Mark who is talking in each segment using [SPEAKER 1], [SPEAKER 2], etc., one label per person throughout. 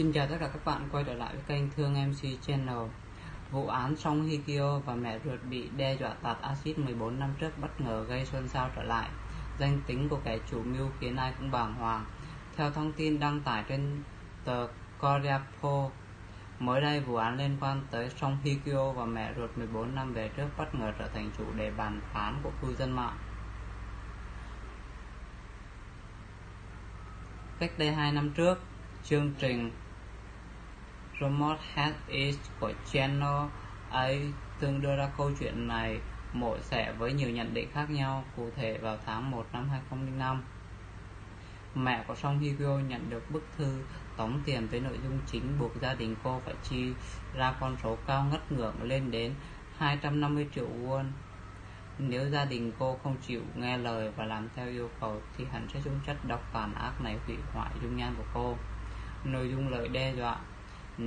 [SPEAKER 1] Xin chào tất cả các bạn quay trở lại với kênh Thương MC Channel. Vụ án Song Hikyo và mẹ ruột bị đe dọa tạt axit 14 năm trước bất ngờ gây xôn xao trở lại. Danh tính của kẻ chủ mưu khiến ai cũng bàng hoàng. Theo thông tin đăng tải trên tờ Korea Po Mới đây vụ án liên quan tới Song Hikyo và mẹ ruột 14 năm về trước bất ngờ trở thành chủ đề bàn phán của cư dân mạng. Cách đây 2 năm trước, chương trình Remote has Is của channel ấy từng đưa ra câu chuyện này mổ xẻ với nhiều nhận định khác nhau, cụ thể vào tháng 1 năm 2005 mẹ của Song Hye Kyo nhận được bức thư tống tiền với nội dung chính buộc gia đình cô phải chi ra con số cao ngất ngưỡng lên đến 250 triệu won. Nếu gia đình cô không chịu nghe lời và làm theo yêu cầu thì hắn sẽ dùng chất độc tàn ác này hủy hoại dung nhan của cô. Nội dung lời đe dọa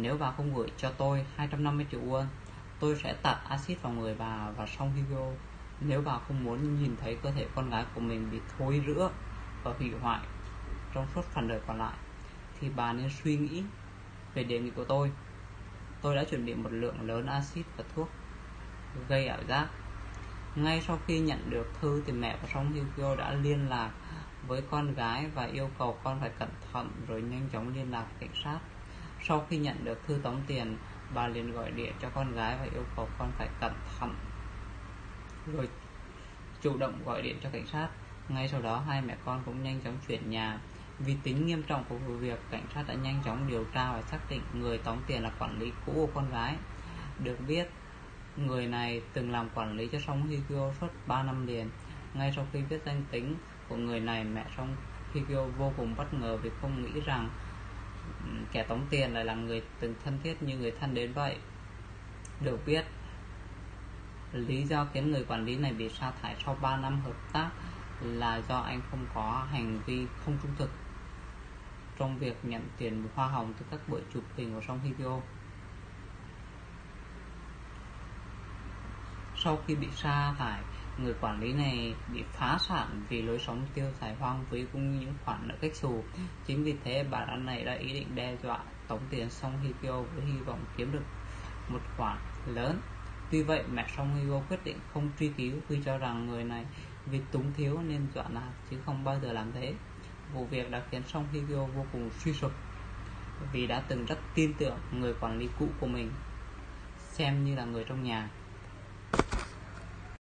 [SPEAKER 1] nếu bà không gửi cho tôi 250 triệu won, tôi sẽ tạt axit vào người bà và xong Hugo nếu bà không muốn nhìn thấy cơ thể con gái của mình bị thối rữa và hủy hoại trong suốt phần đời còn lại, thì bà nên suy nghĩ về đề nghị của tôi. Tôi đã chuẩn bị một lượng lớn axit và thuốc gây ảo giác. Ngay sau khi nhận được thư thì mẹ và Song Hugo đã liên lạc với con gái và yêu cầu con phải cẩn thận rồi nhanh chóng liên lạc với cảnh sát sau khi nhận được thư tống tiền, bà liền gọi điện cho con gái và yêu cầu con phải cẩn thận. Rồi chủ động gọi điện cho cảnh sát. Ngay sau đó, hai mẹ con cũng nhanh chóng chuyển nhà. Vì tính nghiêm trọng của vụ việc, cảnh sát đã nhanh chóng điều tra và xác định người tống tiền là quản lý cũ của con gái. Được biết, người này từng làm quản lý cho sông Hikyo suốt 3 năm liền. Ngay sau khi biết danh tính của người này, mẹ sông Hikyo vô cùng bất ngờ vì không nghĩ rằng kẻ tống tiền lại là người từng thân thiết như người thân đến vậy. Được biết lý do khiến người quản lý này bị sa thải sau 3 năm hợp tác là do anh không có hành vi không trung thực trong việc nhận tiền hoa hồng từ các buổi chụp hình của sông Hye Sau khi bị sa thải, người quản lý này bị phá sản vì lối sống tiêu xài hoang phí cũng như những khoản nợ cách xù. Chính vì thế bà đã này đã ý định đe dọa tống tiền Song Hye với hy vọng kiếm được một khoản lớn. Tuy vậy, mẹ Song Hye quyết định không truy cứu vì cho rằng người này vì túng thiếu nên dọa nạt chứ không bao giờ làm thế. Vụ việc đã khiến Song Hye vô cùng suy sụp vì đã từng rất tin tưởng người quản lý cũ của mình xem như là người trong nhà